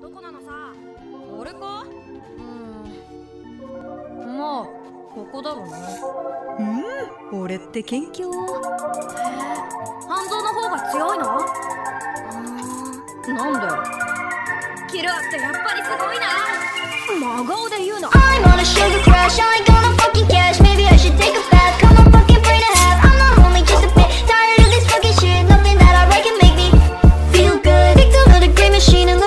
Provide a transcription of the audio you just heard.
どこなのさオルうんまあここだろうねうん俺って謙虚へえ半蔵の方が強いのうんなんだよキルアってやっぱりすごいな真顔で言うな I'm on a sugar crash I ain't gonna fucking cash Maybe I should take a bath Come on fucking brain to have I'm not only just a bit tired of this fucking shit Nothing that I write can make me feel good Big to the green machine